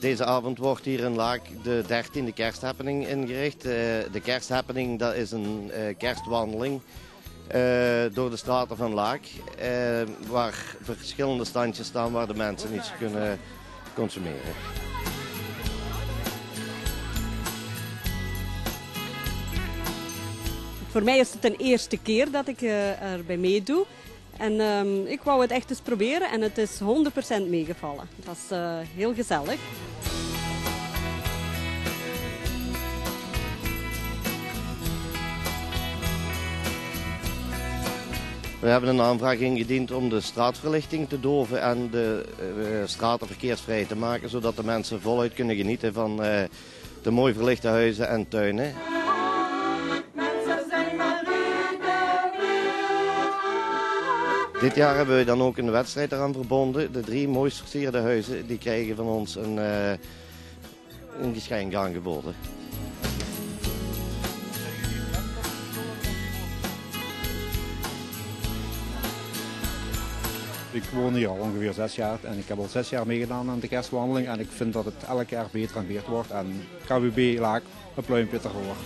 Deze avond wordt hier in Laak de 13e kersthappening ingericht. Uh, de kersthappening dat is een uh, kerstwandeling uh, door de straten van Laak. waar verschillende standjes staan waar de mensen iets kunnen consumeren. Voor mij is het de eerste keer dat ik erbij meedoe. En um, ik wou het echt eens proberen en het is 100% meegevallen. Het was uh, heel gezellig. We hebben een aanvraag ingediend om de straatverlichting te doven en de uh, straten verkeersvrij te maken, zodat de mensen voluit kunnen genieten van uh, de mooi verlichte huizen en tuinen. Dit jaar hebben we dan ook een wedstrijd eraan verbonden. De drie mooist versierde huizen die krijgen van ons een, uh, een geschenk aangeboden. Ik woon hier al ongeveer zes jaar en ik heb al zes jaar meegedaan aan de kerstwandeling. En ik vind dat het elk jaar beter en beter wordt. En KWB Laak, een pluimpje ervoor.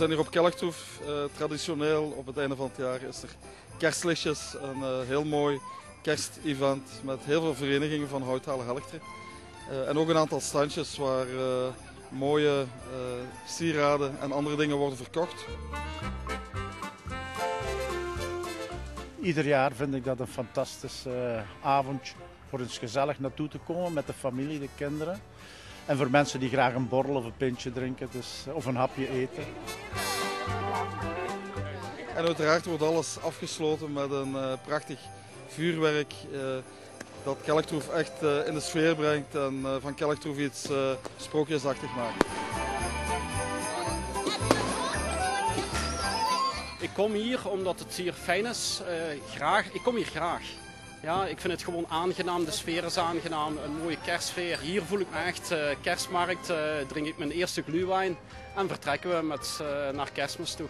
Zijn hier op Kelchtroef. Uh, traditioneel op het einde van het jaar is er kerstlichtjes. Een uh, heel mooi kerstevent met heel veel verenigingen van Houthalen Helchteren. Uh, en ook een aantal standjes waar mooie sieraden en andere dingen worden verkocht. Ieder jaar vind ik dat een fantastisch avondje voor eens gezellig naartoe te komen met de familie, de kinderen. En voor mensen die graag een borrel of een pintje drinken dus, of een hapje eten. En uiteraard wordt alles afgesloten met een uh, prachtig vuurwerk uh, dat Kelktroef echt uh, in de sfeer brengt en van Kelktroef iets sprookjesachtig maakt. Ik kom hier omdat het hier fijn is. graag, ik kom hier graag. Ja, ik vind het gewoon aangenaam. De sfeer is aangenaam. Een mooie kerstsfeer. Hier voel ik me echt uh, kerstmarkt. Uh, drink ik mijn eerste gluwijn. En vertrekken we met, uh, naar kerstmis toe.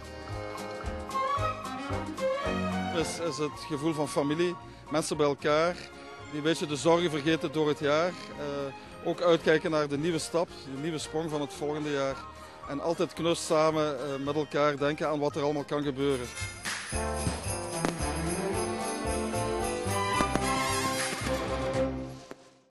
Is, is het gevoel van familie. Mensen bij elkaar. Die een beetje de zorgen vergeten door het jaar. ook uitkijken naar de nieuwe stap. De nieuwe sprong van het volgende jaar. En altijd knus samen met elkaar denken aan wat er allemaal kan gebeuren.